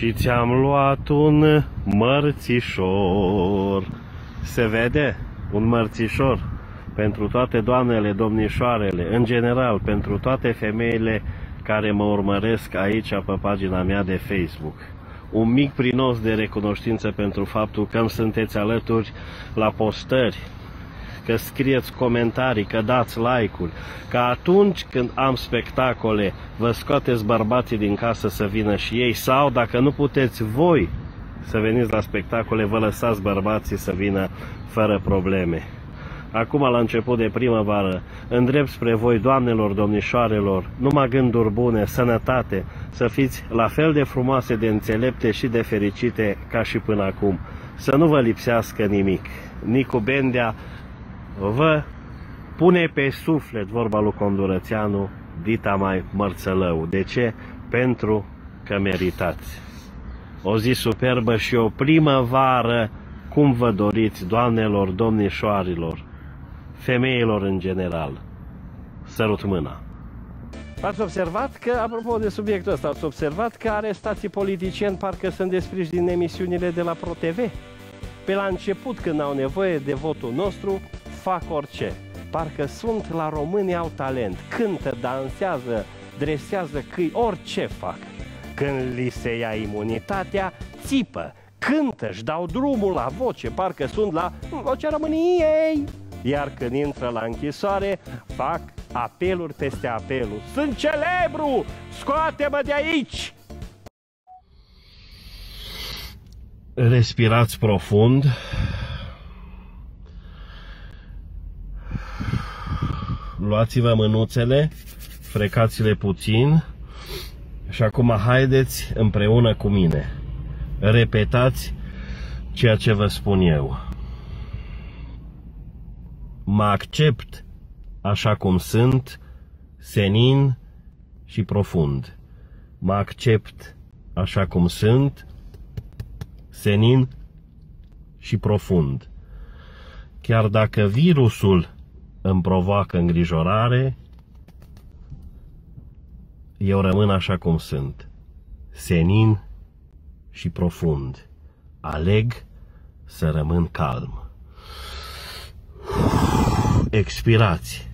și ți-am luat un mărțișor. Se vede? Un mărțișor pentru toate doamnele, domnișoarele, în general, pentru toate femeile care mă urmăresc aici pe pagina mea de Facebook. Un mic prinos de recunoștință pentru faptul că îmi sunteți alături la postări, că scrieți comentarii, că dați like-uri, că atunci când am spectacole vă scoateți bărbații din casă să vină și ei sau dacă nu puteți voi să veniți la spectacole, vă lăsați bărbații să vină fără probleme. Acum, la început de primăvară, îndrept spre voi, doamnelor, domnișoarelor, numai gânduri bune, sănătate, să fiți la fel de frumoase, de înțelepte și de fericite ca și până acum. Să nu vă lipsească nimic. Nicu Bendea vă pune pe suflet vorba lui Condurățeanu, dita mai mărțălău. De ce? Pentru că meritați. O zi superbă și o primăvară cum vă doriți, doamnelor, domnișoarilor, femeilor în general. Sărut mâna! Ați observat că, apropo de subiectul ăsta, ați observat că arestații politicieni parcă sunt despriși din emisiunile de la ProTV? Pe la început, când au nevoie de votul nostru, fac orice. Parcă sunt la români au talent. Cântă, dansează, dresează câi, orice fac. Când li se ia imunitatea, țipă, cântă, își dau drumul la voce, parcă sunt la vocea României. Iar când intră la închisoare, fac apeluri peste apeluri. Sunt celebru! Scoate-mă de aici! Respirați profund. Luați-vă mânuțele, frecați-le puțin și acum haideți împreună cu mine. Repetați ceea ce vă spun eu. Mă accept așa cum sunt, senin și profund. Mă accept așa cum sunt, senin și profund. Chiar dacă virusul îmi provoacă îngrijorare, eu rămân așa cum sunt, senin și profund. Aleg să rămân calm. Expirați.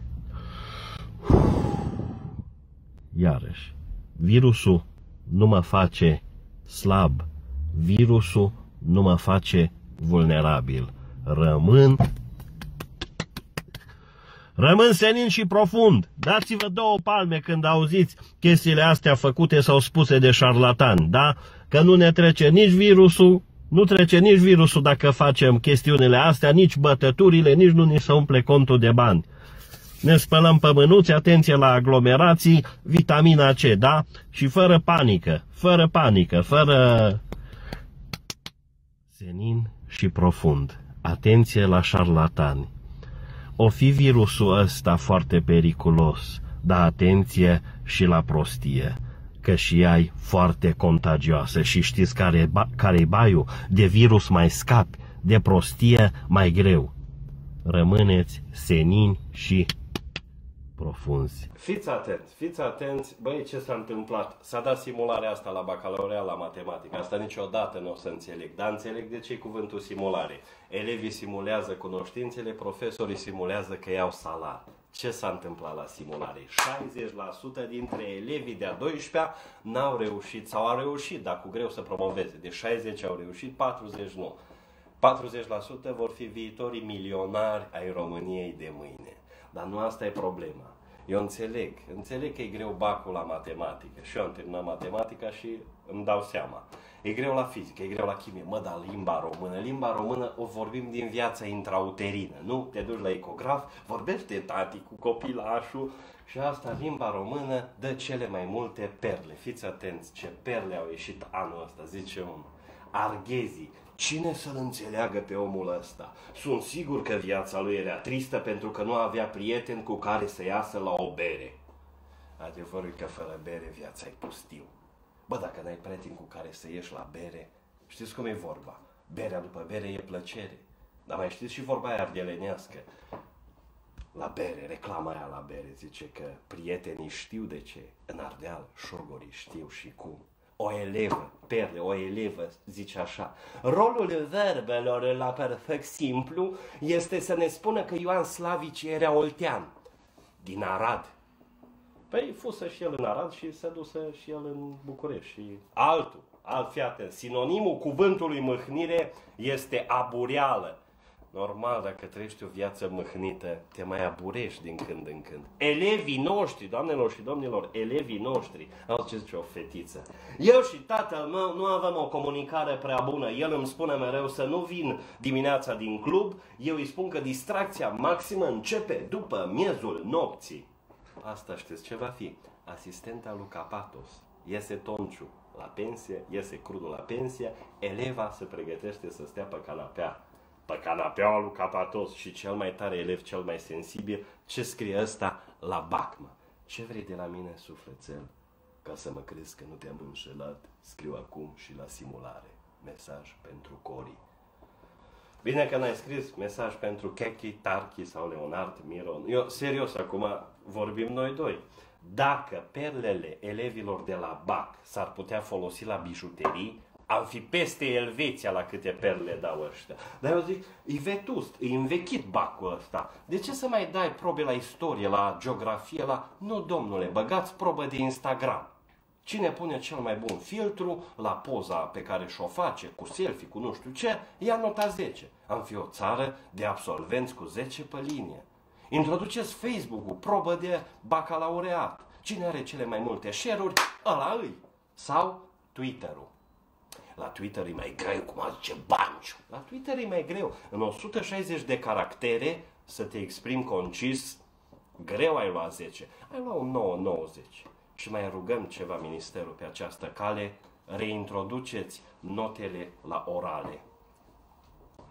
Iarăși, virusul nu mă face slab, virusul nu mă face vulnerabil. Rămân Rămân senin și profund. Dați-vă două palme când auziți chestiile astea făcute sau spuse de șarlatan, da? Că nu ne trece nici virusul, nu trece nici virusul dacă facem chestiunile astea, nici bătăturile, nici nu ni se umple contul de bani. Ne spălăm pe mânuți, atenție la aglomerații, vitamina C, da? Și fără panică, fără panică, fără... Senin și profund. Atenție la șarlatani. O fi virusul ăsta foarte periculos, dar atenție și la prostie că și ea e foarte contagioasă și știți care, care e baiul? De virus mai scapi, de prostie mai greu. Rămâneți senini și profunzi. Fiți atenți, fiți atenți, băi, ce s-a întâmplat? S-a dat simularea asta la bacalaureat la matematică, asta niciodată nu o să înțeleg, dar înțeleg de ce e cuvântul simulare. Elevii simulează cunoștințele, profesorii simulează că iau salar. Ce s-a întâmplat la simulare? 60% dintre elevii de-a 12 n-au reușit sau au reușit, dar cu greu să promoveze. De 60 au reușit, 40 nu. 40% vor fi viitorii milionari ai României de mâine. Dar nu asta e problema. Eu înțeleg, înțeleg că e greu bacul la matematică. Și eu am terminat matematica și îmi dau seama. E greu la fizică, e greu la chimie. Mă, dar limba română, limba română o vorbim din viața intrauterină, nu? Te duci la ecograf, vorbește tati cu copilașul și asta, limba română, dă cele mai multe perle. Fiți atenți ce perle au ieșit anul ăsta, zice unul. Arghezii, Cine să-l înțeleagă pe omul ăsta? Sunt sigur că viața lui era tristă pentru că nu avea prieteni cu care să iasă la o bere. Adevărul e că fără bere viața e pustiu. Bă, dacă n-ai prieten cu care să ieși la bere, știți cum e vorba? Berea după bere e plăcere. Dar mai știți și vorba aia ardelenească. La bere, reclama aia la bere, zice că prietenii știu de ce. În Ardeal, șogorii știu și cum. O elevă perle, o elevă zice așa. Rolul verbelor la perfect simplu este să ne spună că Ioan Slavici era oltean, din Arad. Păi fusă și el în Arad și se duse și el în București și altul, alt fiate. Sinonimul cuvântului mâhnire este abureală. Normal, dacă trăiești o viață mâhnită, te mai aburești din când în când. Elevii noștri, doamnelor și domnilor, elevii noștri, au ce zice o fetiță. Eu și tatăl meu nu avem o comunicare prea bună. El îmi spune mereu să nu vin dimineața din club. Eu îi spun că distracția maximă începe după miezul nopții. Asta știți ce va fi? Asistenta lui Capatos. Iese Tonciu la pensie, iese crudul la pensie, eleva se pregătește să stea pe canapea pe canapeaua lui Capatos și cel mai tare elev, cel mai sensibil, ce scrie ăsta la bacmă. Ce vrei de la mine, sufletel? Ca să mă crezi că nu te-am înșelat, scriu acum și la simulare. Mesaj pentru Cori. Bine că n-ai scris mesaj pentru Kechi, Tarchi sau Leonard Miron. Eu, serios, acum vorbim noi doi. Dacă perlele elevilor de la BAC s-ar putea folosi la bijuterii, am fi peste Elveția la câte perle dau ăștia. Dar eu zic, e vetust, e învechit bacul ăsta. De ce să mai dai probe la istorie, la geografie, la... Nu, domnule, băgați probă de Instagram. Cine pune cel mai bun filtru la poza pe care și-o face, cu selfie, cu nu știu ce, ia nota 10. Am fi o țară de absolvenți cu 10 pe linie. Introduceți Facebook-ul, probă de bacalaureat. Cine are cele mai multe share-uri, ăla îi. Sau Twitter-ul. La Twitter e mai greu, cum a zice Banciu. La Twitter e mai greu. În 160 de caractere să te exprimi concis, greu ai luat 10. Ai luat un 9-90. Și mai rugăm ceva ministerul pe această cale, reintroduceți notele la orale.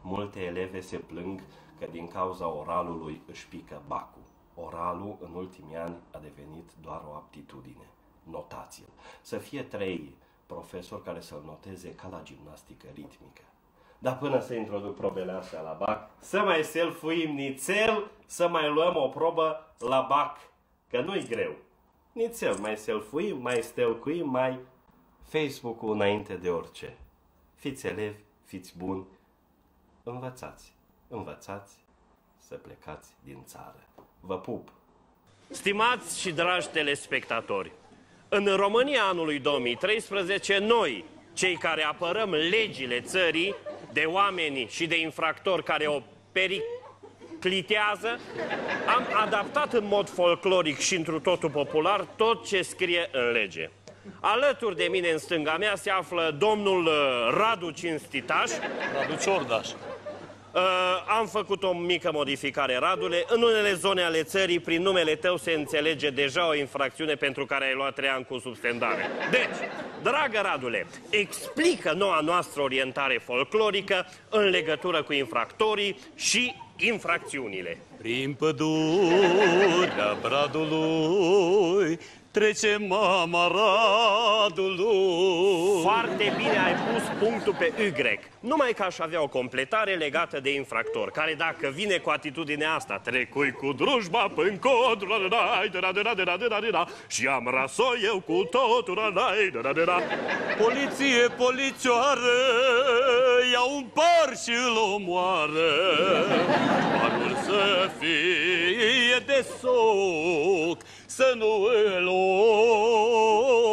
Multe eleve se plâng că din cauza oralului își pică bacul. Oralul în ultimii ani a devenit doar o aptitudine. Notați-l. Să fie trei profesor care să-l noteze ca la gimnastică ritmică. Dar până să introduc probele astea la BAC, să mai selfuim nițel, să mai luăm o probă la BAC, că nu-i greu. Nițel, mai selfuim, mai stelcuim, mai Facebook-ul înainte de orice. Fiți elevi, fiți buni, învățați, învățați să plecați din țară. Vă pup! Stimați și dragi telespectatori, în România anului 2013, noi, cei care apărăm legile țării de oameni și de infractori care o periclitează, am adaptat în mod folcloric și întru totul popular tot ce scrie în lege. Alături de mine, în stânga mea, se află domnul uh, Radu Cinstitaș. Radu Ciordaș. Uh, am făcut o mică modificare, Radule. În unele zone ale țării, prin numele tău se înțelege deja o infracțiune pentru care ai luat trei ani cu substendare. Deci, dragă Radule, explică noua noastră orientare folclorică în legătură cu infractorii și infracțiunile. Prin pădurea Bradului trece mama Radului. Foarte bine ai pus punctul pe Y. Numai că aș avea o completare legată de infractor, care dacă vine cu atitudinea asta, trecui cu drujba până cod, și am ras eu cu totul, Poliție, polițioară, ia un par și îl omoară. Parul să fie de soc, să nu îl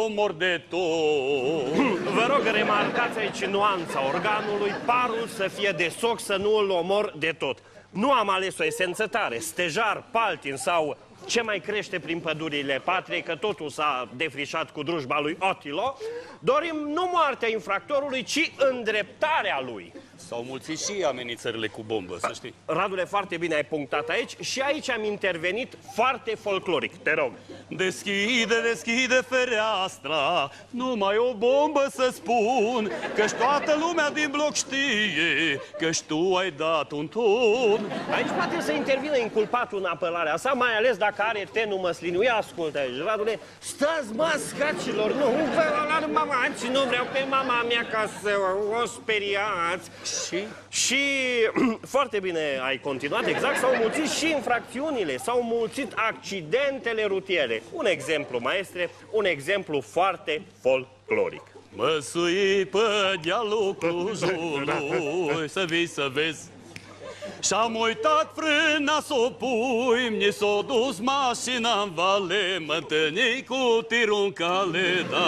omor de tot. Vă rog, remarcați aici nuanța organului, parul să fie de soc, să nu îl omor de tot. Nu am ales o esență tare, stejar, paltin sau ce mai crește prin pădurile patriei, că totul s-a defrișat cu drujba lui Otilo, dorim nu moartea infractorului, ci îndreptarea lui. S-au mulțit și amenințările cu bombă, să știi. Radule, foarte bine ai punctat aici și aici am intervenit foarte folcloric. Te rog. Deschide, deschide fereastra, numai o bombă să spun, că toată lumea din bloc știe că tu ai dat un ton. Aici poate să intervină inculpatul în apărarea sa, mai ales dacă are tenul măsliniu. Ia ascultă aici, Radule, stați mascacilor, nu vă la mama, nu vreau pe mama mea ca să o speriați. Și? Și foarte bine ai continuat, exact, s-au mulțit și infracțiunile, s-au mulțit accidentele rutiere. Un exemplu, maestre, un exemplu foarte folcloric. Mă sui pe dealul Clujului Să vii să vezi și-am uitat frâna s o pui, mi s-o dus mașina în vale, mă întâlni cu tirul în cale, da,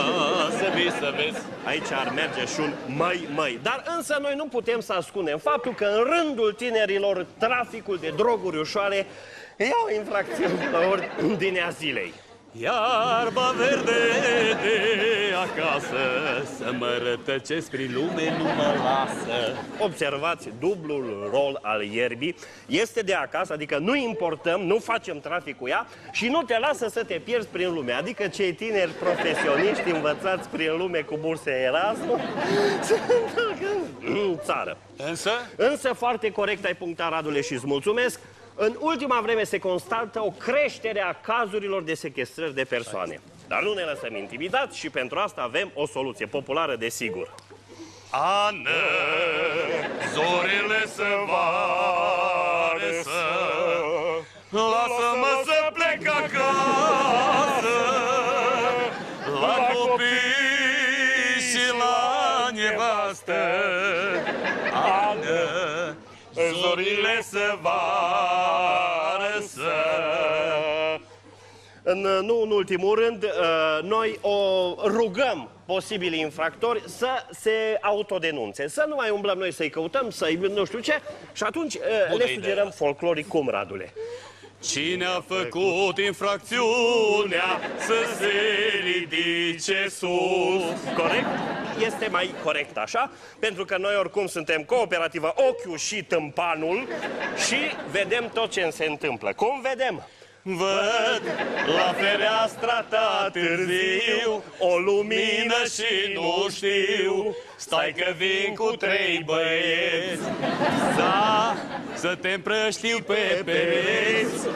să vii să vezi. Aici ar merge și un măi, măi. Dar însă noi nu putem să ascundem faptul că în rândul tinerilor traficul de droguri ușoare e o infracțiune la ordinea zilei. Iarba verde de acasă Să mă rătăcesc prin lume, nu mă lasă Observați, dublul rol al ierbii este de acasă, adică nu importăm, nu facem trafic cu ea și nu te lasă să te pierzi prin lume. Adică cei tineri profesioniști învățați prin lume cu burse Erasmus se în țară. Însă? Însă foarte corect ai punctat, Radule, și îți mulțumesc. În ultima vreme se constată o creștere a cazurilor de sequestrări de persoane. Dar nu ne lăsăm intimidați și pentru asta avem o soluție populară, desigur. Ană, zorile se varsă, lasă-mă să plec acasă, la copii și la nevastă. Zorile se varsă. În, nu în ultimul rând, uh, noi o rugăm posibili infractori să se autodenunțe, să nu mai umblăm noi să-i căutăm, să-i nu știu ce, și atunci uh, Bună le idee. sugerăm folcloric cum, Radule. Cine a făcut infracțiunea să se ridice sus? Corect? Este mai corect așa, pentru că noi oricum suntem cooperativă Ochiul și Tâmpanul și vedem tot ce se întâmplă. Cum vedem? Văd la fereastra ta târziu O lumină și nu știu Stai că vin cu trei băieți Da, să te împrăștiu pe pereți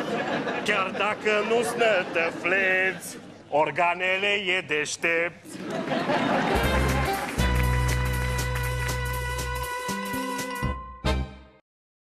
Chiar dacă nu-ți nătăfleți, organele e deștept.